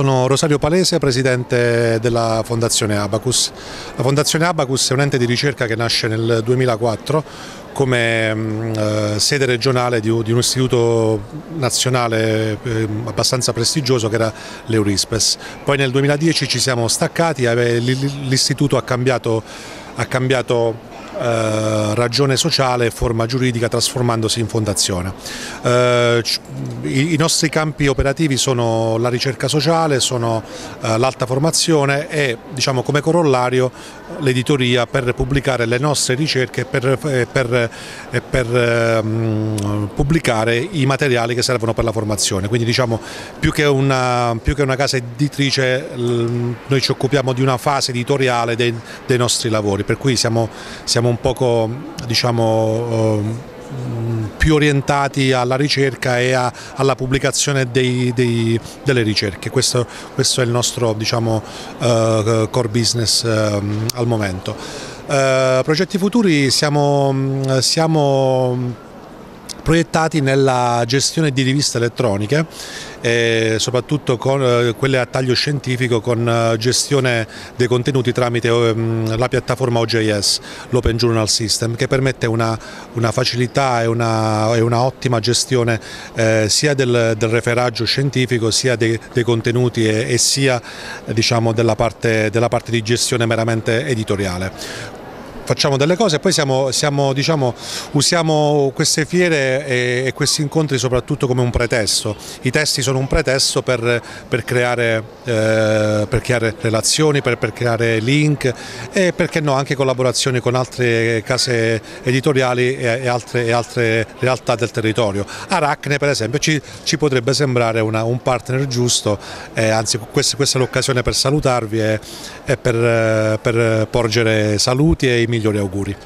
Sono Rosario Palese, presidente della Fondazione Abacus. La Fondazione Abacus è un ente di ricerca che nasce nel 2004 come mm, eh, sede regionale di, di, un istituto nazionale eh, abbastanza prestigioso che era l'Eurispes. Poi nel 2010 ci siamo staccati, l'istituto ha cambiato, ha cambiato eh, ragione sociale e forma giuridica trasformandosi in fondazione. Eh, i, i, nostri campi operativi sono la ricerca sociale, sono eh, l'alta formazione e diciamo, come corollario l'editoria per pubblicare le nostre ricerche e per, per, per ehm, pubblicare i materiali che servono per la formazione. Quindi diciamo più che una, più che una casa editrice noi ci occupiamo di una fase editoriale dei, dei nostri lavori, per cui siamo, siamo un poco diciamo, ehm, più orientati alla ricerca e a, alla pubblicazione dei, dei, delle ricerche. Questo, questo, è il nostro diciamo, uh, core business uh, al momento. Uh, progetti futuri siamo, siamo proiettati nella gestione di riviste elettroniche, eh, soprattutto con eh, quelle a taglio scientifico con eh, gestione dei contenuti tramite ehm, la piattaforma OJS, l'Open Journal System, che permette una, una facilità e una, e una, ottima gestione eh, sia del, del, referaggio scientifico sia dei, dei contenuti e, e sia diciamo, della, parte, della parte di gestione meramente editoriale facciamo delle cose e poi siamo, siamo, diciamo, usiamo queste fiere e, e, questi incontri soprattutto come un pretesto. I testi sono un pretesto per, per, creare, eh, per creare, relazioni, per, per, creare link e perché no anche collaborazioni con altre case editoriali e, e, altre, e altre, realtà del territorio. Aracne per esempio ci, ci potrebbe sembrare una, un partner giusto, eh, anzi questa, questa, è l'occasione per salutarvi e, per, per porgere saluti e i migliori migliori auguri.